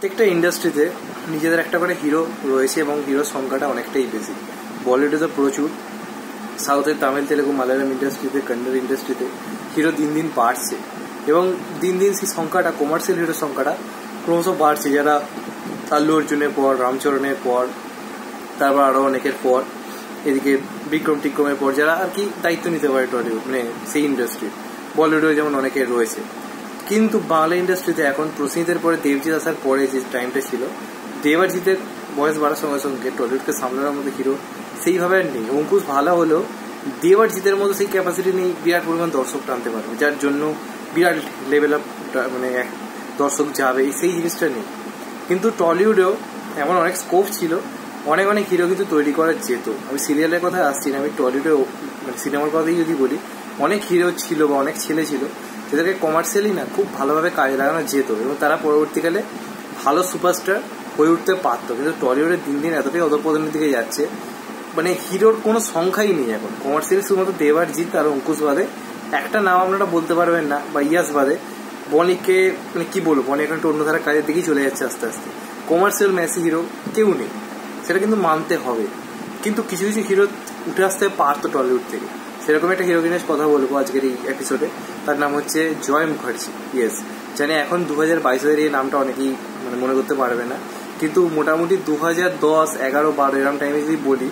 প্রত্যেকটা ইন্ডাস্ট্রিতে নিজেদের একটা করে হিরো রয়েছে এবং হিরোর সংখ্যাটা অনেকটাই বেশি। বলিউডে তো প্রচুর। সাউথের তামিল তেলেগু মালায়ালাম ইন্ডাস্ট্রিতে কন্নড় ইন্ডাস্ট্রিতে হিরো দিন দিন বাড়ছে। এবং দিন দিন সেই সংখ্যাটা কমার্শিয়াল হিরোর সংখ্যাটা ক্রমশ বাড়ছে। যারা আল্লু অর্জুনের পর, রামচরণের পর, তারপর আরও অনেকের পর, এদিকে বিক্রম টিক্রমের পর, যারা আর কি দায়িত্ব নিতে পারে টলিউড মানে সেই ইন্ডাস্ট্রি বলিউডে যেমন অনেকের রয়েছে। কিন্তু বাংলা ইন্ডাস্ট্রিতে এখন প্রসেনজিতের পরে দেবজিৎ আসার পরে যে টাইমটা ছিল দেবাজিতের বয়স বাড়ার সঙ্গে সঙ্গে টলিউডকে সামলানোর মতো হিরো সেইভাবে আর নেই। অঙ্কুশ ভালো হলেও দেবাজিতের মতো সেই ক্যাপাসিটি নেই বিরাট পরিমাণ দর্শক টানতে পারবে, যার জন্য বিরাট লেভেল অফ মানে দর্শক যাবে সেই জিনিসটা নেই। কিন্তু টলিউডেও এমন অনেক স্কোপ ছিল, অনেক অনেক হিরো কিন্তু তৈরি করা যেত। আমি সিরিয়ালের কথা আসছি না, আমি টলিউডে মানে সিনেমার কথাই যদি বলি, অনেক হিরো ছিল বা অনেক ছেলে ছিল যাদেরকে কমার্শিয়ালি না খুব ভালোভাবে কাজে লাগানো যেত এবং তারা পরবর্তীকালে ভালো সুপারস্টার হয়ে উঠতে পারতো। কিন্তু টলিউডের দিন দিন এতটাই অধপতনের দিকে যাচ্ছে মানে হিরোর কোনো সংখ্যাই নেই এখন। কমার্শিয়ালি শুধুমাত্র দেবারজিৎ আর অঙ্কুশ বাদে, একটা নাম আপনারা বলতে পারবেন না, বা ইয়াস বাদে, বনিকে মানে কি বলব, বনি এখন একটু অন্য ধারা কাজের দিকেই চলে যাচ্ছে আস্তে আস্তে। কমার্শিয়াল ম্যাসি হিরো কেউ নেই, সেটা কিন্তু মানতে হবে। কিন্তু কিছু কিছু হিরো উঠে আসতে পারতো টলিউড থেকে। সেরকম একটা হিরোইনের কথা বলব আজকের এই এপিসোডে তার নাম হচ্ছে জয় মুখার্জি। ইয়েস জানি এখন দু হাজার বাইশের এই নামটা অনেকেই মানে মনে করতে পারবে না। কিন্তু মোটামুটি দু হাজার দশ, এগারো, বারো এরকম টাইমে যদি বলি,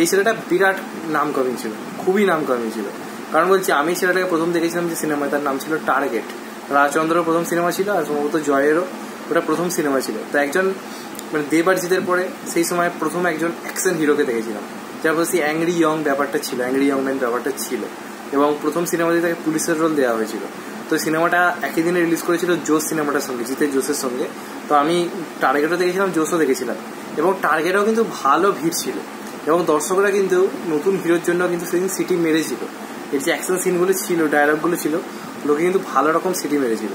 এই ছেলেটা বিরাট নাম কমই ছিল, খুবই নাম কমই ছিল। কারণ বলছি, আমি ছেলেটাকে প্রথম দেখেছিলাম যে সিনেমায় তার নাম ছিল টার্গেট রাজচন্দ্রর প্রথম সিনেমা ছিল আর সম্ভবত জয়েরও ওটা প্রথম সিনেমা ছিল। তো একজন মানে দেবারজিতের পরে সেই সময় প্রথম একজন অ্যাকশন হিরোকে দেখেছিলাম। যার পর সেই অ্যাংরি ইয়ং ব্যাপারটা ছিল অ্যাংরি ইয়ং ম্যান ব্যাপারটা ছিল। এবং প্রথম সিনেমাতে তাকে পুলিশের রোল দেওয়া হয়েছিল। তো সিনেমাটা একই দিনে রিলিজ করেছিল জোস সিনেমাটার সঙ্গে জিতে জোসের সঙ্গে। তো আমি টার্গেটও দেখেছিলাম, জোসও দেখেছিলাম। এবং টার্গেটও কিন্তু ভালো ভিড় ছিল। এবং দর্শকরা কিন্তু নতুন হিরোর জন্য কিন্তু সেদিন সিটি মেরেছিল। এর যে অ্যাকশন সিনগুলো ছিল ডায়লগগুলো ছিল, লোকে কিন্তু ভালো রকম সিটি মেরেছিল।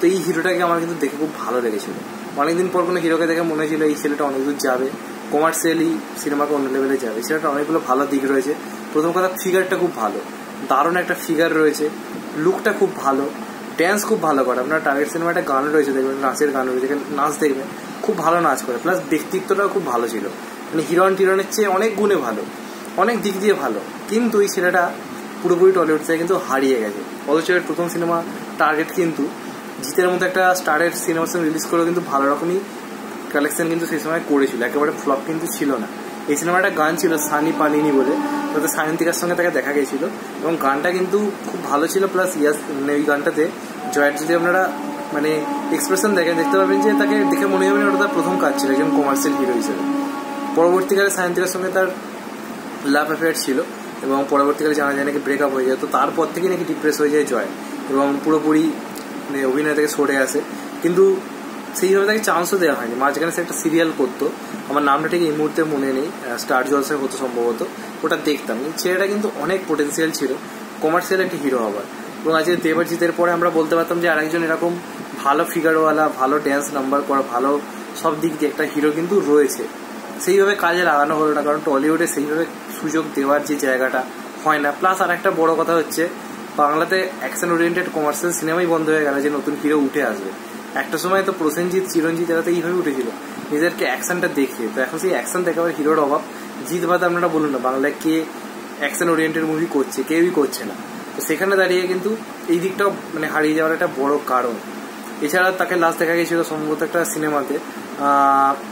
তো এই হিরোটাকে আমার কিন্তু দেখে খুব ভালো লেগেছিল। অনেকদিন পর কোনো হিরোকে দেখে মনে হয়েছিল এই ছেলেটা অনেক দূর যাবে কমার্শিয়ালি সিনেমাকে অন্য লেভেলে যাবে। সেটা অনেকগুলো ভালো দিক রয়েছে। প্রথম কথা ফিগারটা খুব ভালো। দারুণ একটা ফিগার রয়েছে। লুকটা খুব ভালো। ড্যান্স খুব ভালো করে। আপনার টার্গেট সিনেমা একটা গান রয়েছে, দেখবেন, নাচের গান রয়েছে নাচ দেখবেন, খুব ভালো নাচ করে। প্লাস ব্যক্তিত্বটাও খুব ভালো ছিল। মানে হিরোইন টিরোইনের চেয়ে অনেক গুণে ভালো, অনেক দিক দিয়ে ভালো। কিন্তু এই ছেলেটা পুরোপুরি টলিউড থেকে কিন্তু হারিয়ে গেছে। অথচ প্রথম সিনেমা টার্গেট কিন্তু জিতের মতো একটা স্টারের সিনেমা রিলিজ করেও কিন্তু ভালো রকমই কালেকশন কিন্তু সেই সময় করেছিল। একেবারে ফ্লপ কিন্তু ছিল না। এই সিনেমাটা গান ছিল সানি পানিনি বলে। তাতে সায়ন্তিকার সঙ্গে তাকে দেখা গেছিল এবং গানটা কিন্তু খুব ভালো ছিল। প্লাস ইয়াস মানে ওই গানটাতে জয়ের যদি আপনারা মানে এক্সপ্রেশন দেখেন, দেখতে পাবেন যে তাকে দেখে মনে হবে ওটা তার প্রথম কাজ ছিল, একজন কমার্শিয়াল হিরো হিসেবে। পরবর্তীকালে সায়ন্তিকার সঙ্গে তার লাভ অ্যাফেয়ার ছিল এবং পরবর্তীকালে জানা যায় নাকি ব্রেকআপ হয়ে যায়। তো তারপর থেকে নাকি ডিপ্রেস হয়ে যায় জয় এবং পুরোপুরি মানে অভিনয় থেকে সরে আসে। কিন্তু সেইভাবে তাকে চান্সও দেওয়া হয়নি। মাঝখানে সে একটা সিরিয়াল করতো। আমার নামটা ঠিক এই মুহূর্তে মনে নেই। স্টার জলসায় হতো সম্ভবত। ওটা দেখতাম। ছেলেটা কিন্তু অনেক পোটেন্সিয়াল ছিল। কমার্শিয়াল একটা হিরো হবার। এবং আজকে দেবারজিতের পরে আমরা বলতে পারতাম যে আরেকজন এরকম ভালো ফিগারওয়ালা ভালো ড্যান্স নাম্বার করা, ভালো সব দিক দিয়ে একটা হিরো কিন্তু রয়েছে। সেইভাবে কাজে লাগানো হলো না। কারণ টলিউডে সেইভাবে সুযোগ দেওয়ার যে জায়গাটা হয় না। প্লাস আর একটা বড় কথা হচ্ছে বাংলাতে অ্যাকশন ওরিয়েন্টেড কমার্শিয়াল সিনেমাই বন্ধ হয়ে গেল যে নতুন হিরো উঠে আসবে। একটা সময় তো প্রসেনজিৎ, চিরঞ্জিৎ এরা তো এইভাবে উঠেছিল। নিজেদেরকে অ্যাকশনটা দেখিয়ে। তো এখন সেই অ্যাকশন দেখাবার হিরোর অভাব। জিত বাদ আপনারা বলুন না, বাংলায় কে অ্যাকশন ওরিয়েন্টেড মুভি করছে, কেউই করছে না। তো সেখানে দাঁড়িয়ে কিন্তু এই দিকটাও মানে হারিয়ে যাওয়ার একটা বড় কারণ। এছাড়া তাকে লাস্ট দেখা গেছিল সম্ভবত একটা সিনেমাতে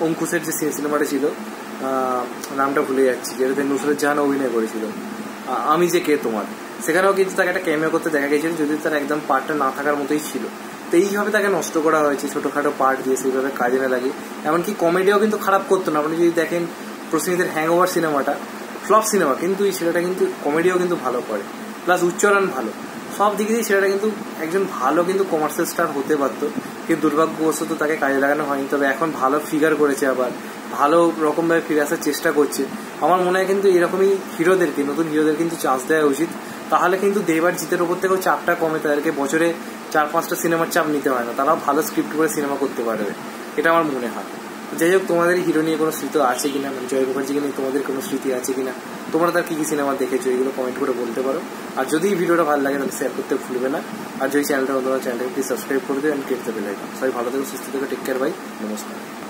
অঙ্কুশের যে সিনেমাটা ছিল নামটা ভুলে যাচ্ছি, যেটাতে নুসরত জাহান অভিনয় করেছিল। আমি যে কে তোমার? সেখানেও কিন্তু তাকে একটা ক্যামিও করতে দেখা গেছিল যদি তার একদম পার্টটা না থাকার মতোই ছিল। তো এইভাবে তাকে নষ্ট করা হয়েছে, ছোটোখাটো পার্ট দিয়ে সেইভাবে কাজে না লাগে এমনকি কমেডিও কিন্তু খারাপ করতো না। আপনি যদি দেখেন প্রসেনজিতের হ্যাং ওভার সিনেমাটা ফ্লপ সিনেমা কিন্তু এই ছেলেটা কিন্তু কমেডিও কিন্তু ভালো করে। প্লাস উচ্চারণ ভালো। সব দিক দিয়ে ছেলেটা কিন্তু একজন ভালো কিন্তু কমার্শিয়াল স্টার হতে পারতো কিন্তু দুর্ভাগ্যবশত তাকে কাজে লাগানো হয়নি। তবে এখন ভালো ফিগার করেছে আবার। ভালো রকমভাবে ফিরে আসার চেষ্টা করছে। আমার মনে হয় কিন্তু এরকমই হিরোদেরকে, নতুন হিরোদের কিন্তু চান্স দেওয়া উচিত। তাহলে কিন্তু দেবার জিতের ওপর থেকেও চাপটা কমে, তাদেরকে বছরে চার, পাঁচটা সিনেমার চাপ নিতে হয় না। তারাও ভালো স্ক্রিপ্ট করে সিনেমা করতে পারবে। এটা আমার মনে হয়। যাই হোক, তোমাদের হিরো নিয়ে কোনো স্মৃতি আছে কিনা? মানে জয় মুখার্জিকে নিয়ে তোমাদের কোনো স্মৃতি আছে কিনা? তোমরা তার কী কী সিনেমা দেখেছ? এগুলো কমেন্ট করে বলতে পারো। আর যদি ভিডিওটা ভালো লাগে, তাহলে শেয়ার করতে ভুলবে না। আর যদি চ্যানেলটা অন্তত চ্যানেলটাকে প্লিজ সাবস্ক্রাইব করে দিও অ্যান্ড দ্য বেল সবাই ভালো থেকো, সুস্থ থেকো টেক কেয়ার বাই নমস্কার।